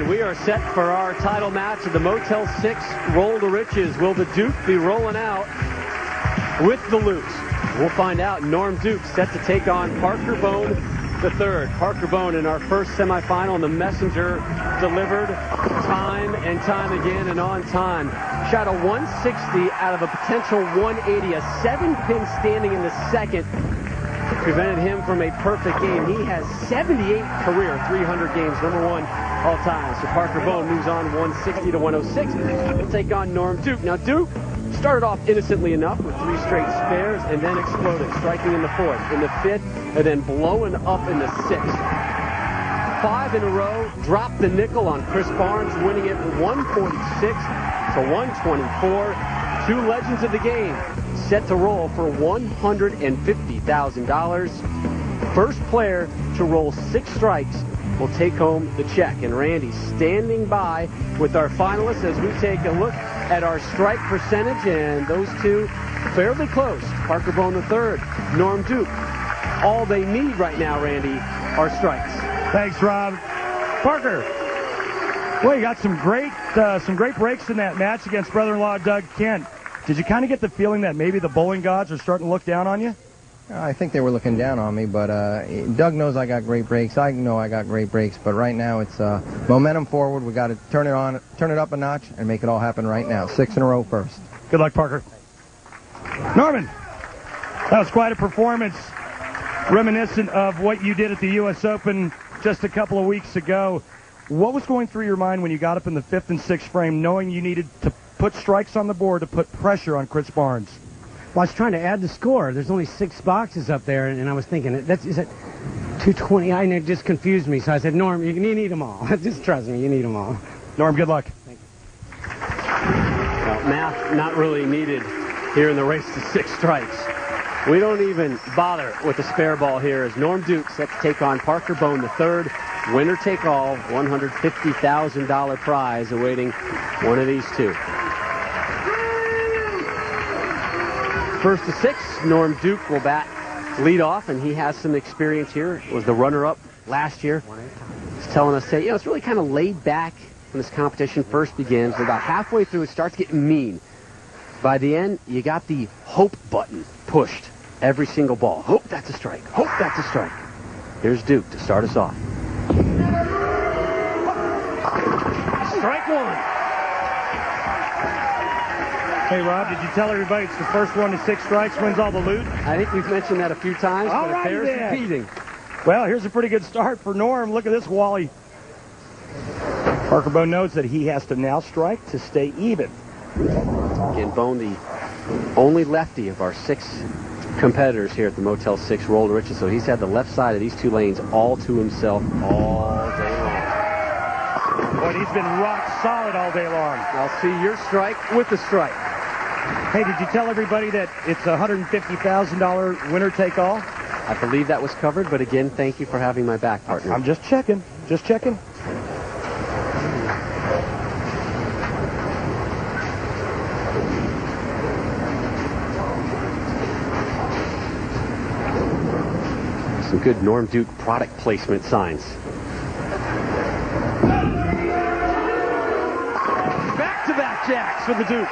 And we are set for our title match of the Motel 6 Roll to Riches. Will the Duke be rolling out with the loot? We'll find out. Norm Duke set to take on Parker Bohn the third. Parker Bohn in our first semifinal, and the messenger delivered time and time again and on time. Shot a 160 out of a potential 180, a seven-pin standing in the second prevented him from a perfect game. He has 78 career 300 games, number one all time. So Parker Bohn moves on 160 to 106. He'll take on Norm Duke. Now Duke started off innocently enough with three straight spares and then exploded, striking in the fourth, in the fifth, and then blowing up in the sixth. Five in a row, dropped the nickel on Chris Barnes, winning it 146 to 124. Two legends of the game set to roll for $150,000. First player to roll six strikes will take home the check. And Randy standing by with our finalists as we take a look at our strike percentage. And those two fairly close. Parker Bohn III, Norm Duke. All they need right now, Randy, are strikes. Thanks, Rob. Parker, well, you got some great, uh, some great breaks in that match against brother-in-law Doug Kent. Did you kind of get the feeling that maybe the bowling gods are starting to look down on you? I think they were looking down on me, but uh, Doug knows I got great breaks. I know I got great breaks, but right now it's uh, momentum forward. We got to turn it on, turn it up a notch, and make it all happen right now. Six in a row first. Good luck, Parker. Norman, that was quite a performance, reminiscent of what you did at the U.S. Open just a couple of weeks ago. What was going through your mind when you got up in the fifth and sixth frame, knowing you needed to put strikes on the board to put pressure on Chris Barnes? Well, I was trying to add the score. There's only six boxes up there, and I was thinking, that's is it 220? I, it just confused me. So I said, Norm, you, you need them all. just trust me, you need them all. Norm, good luck. Thank you. Well, math not really needed here in the race to six strikes. We don't even bother with the spare ball here as Norm Duke set to take on Parker Bohn the third. Winner take all, $150,000 prize awaiting one of these two. First to six, Norm Duke will bat lead off, and he has some experience here. Was the runner-up last year. He's telling us, that, you know, it's really kind of laid back when this competition first begins. But about halfway through, it starts getting mean. By the end, you got the hope button pushed every single ball. Hope that's a strike. Hope that's a strike. Here's Duke to start us off. Strike one. Hey, Rob, did you tell everybody it's the first one to six strikes wins all the loot? I think we've mentioned that a few times, All but right, it bears repeating. Well, here's a pretty good start for Norm. Look at this, Wally. Parker Bohn knows that he has to now strike to stay even. Again, Bohn, the only lefty of our six competitors here at the Motel 6 Roll to Riches. So he's had the left side of these two lanes all to himself all day long. Boy, he's been rock solid all day long. I'll see your strike with the strike. Hey, did you tell everybody that it's a $150,000 winner take all? I believe that was covered, but again, thank you for having my back, partner. I'm just checking. Just checking. Some good Norm Duke product placement signs. Back-to-back jacks for the Duke.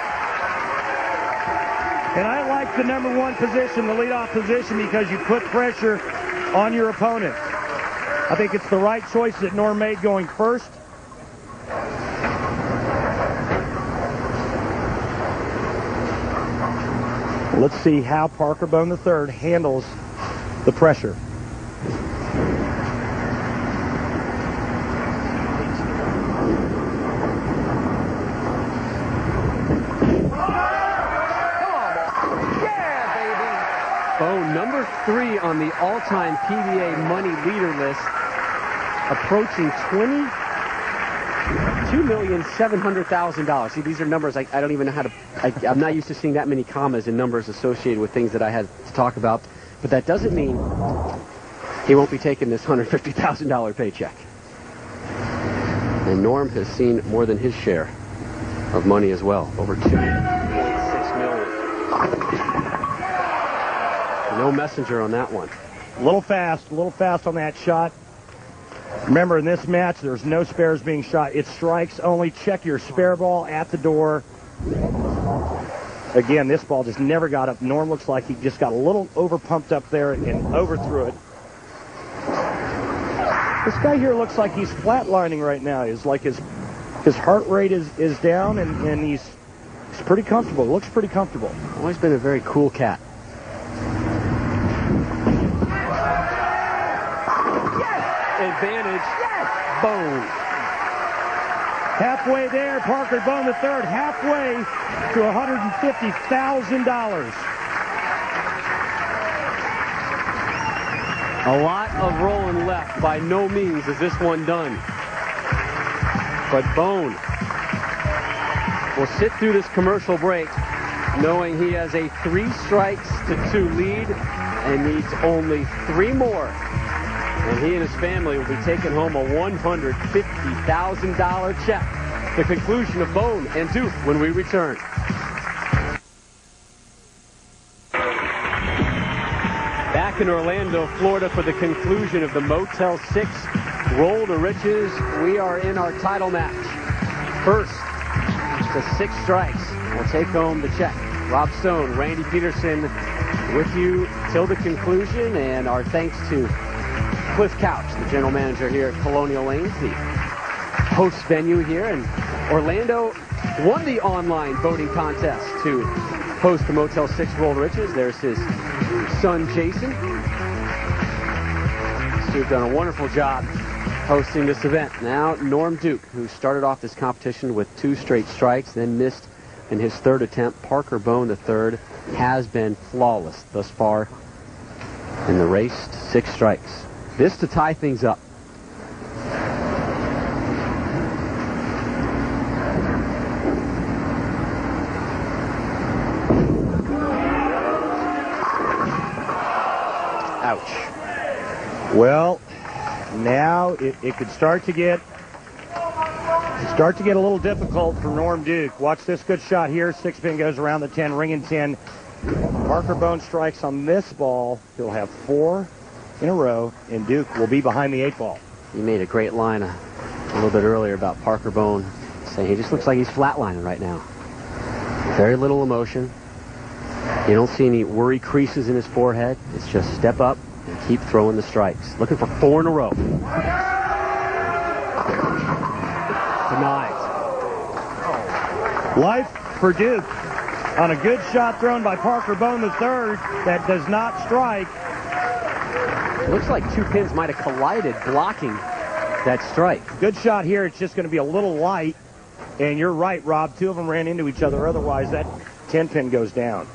And I like the number one position, the leadoff position, because you put pressure on your opponent. I think it's the right choice that Norm made going first. Let's see how Parker Bohn III handles the pressure. Bohn, number three on the all-time PBA money leader list, approaching twenty two million seven hundred thousand dollars. See, these are numbers I, I don't even know how to. I, I'm not used to seeing that many commas and numbers associated with things that I had to talk about. But that doesn't mean he won't be taking this hundred fifty thousand dollar paycheck. And Norm has seen more than his share of money as well, over two. No messenger on that one. A little fast, a little fast on that shot. Remember, in this match, there's no spares being shot. It strikes only. Check your spare ball at the door. Again, this ball just never got up. Norm looks like he just got a little over pumped up there and overthrew it. This guy here looks like he's flatlining right now. He's like his his heart rate is, is down and, and he's he's pretty comfortable. Looks pretty comfortable. Always been a very cool cat. Advantage. Bohn. Halfway there, Parker Bohn the third, halfway to $150,000. A lot of rolling left. By no means is this one done. But Bohn will sit through this commercial break knowing he has a three strikes to two lead and needs only three more. And he and his family will be taking home a $150,000 check. The conclusion of Bohn and Duke when we return. Back in Orlando, Florida for the conclusion of the Motel 6 Roll to Riches. We are in our title match. First, to six strikes. We'll take home the check. Rob Stone, Randy Pedersen with you till the conclusion, and our thanks to Cliff Couch, the general manager here at Colonial Lanes, the host venue here. And Orlando won the online voting contest to host the Motel 6 Roll to Riches. There's his son, Jason. Stu's done a wonderful job hosting this event. Now, Norm Duke, who started off this competition with two straight strikes, then missed in his third attempt. Parker Bohn, the third, has been flawless thus far in the race. Six strikes. This to tie things up. Ouch. Well, now it, it could start to get start to get a little difficult for Norm Duke. Watch this good shot here. Six pin goes around the 10, ring and 10. Parker Bohn strikes on this ball. He'll have four in a row, and Duke will be behind the eight ball. You made a great line a, a little bit earlier about Parker Bohn saying he just looks like he's flatlining right now. Very little emotion. You don't see any worry creases in his forehead. It's just step up and keep throwing the strikes. Looking for four in a row. Denied. Life for Duke on a good shot thrown by Parker Bohn the third that does not strike. It looks like two pins might have collided, blocking that strike. Good shot here. It's just going to be a little light. And you're right, Rob. Two of them ran into each other. Otherwise, that 10 pin goes down.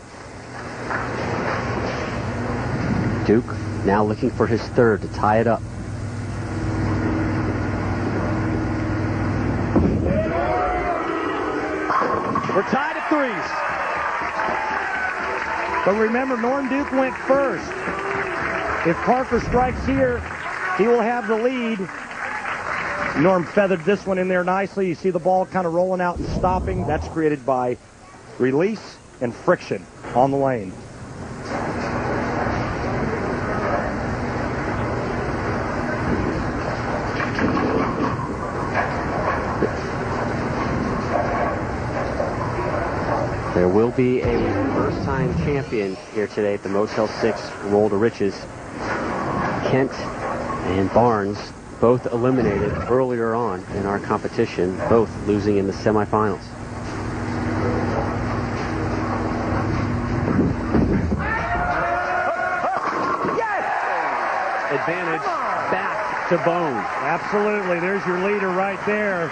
Duke now looking for his third to tie it up. We're tied at threes. But remember, Norm Duke went first. If Parker strikes here, he will have the lead. Norm feathered this one in there nicely. You see the ball kind of rolling out and stopping. That's created by release and friction on the lane. There will be a first-time champion here today at the Motel 6 Roll to Riches. Kent and Barnes both eliminated earlier on in our competition, both losing in the semifinals. Advantage back to Bohn. Absolutely. There's your leader right there.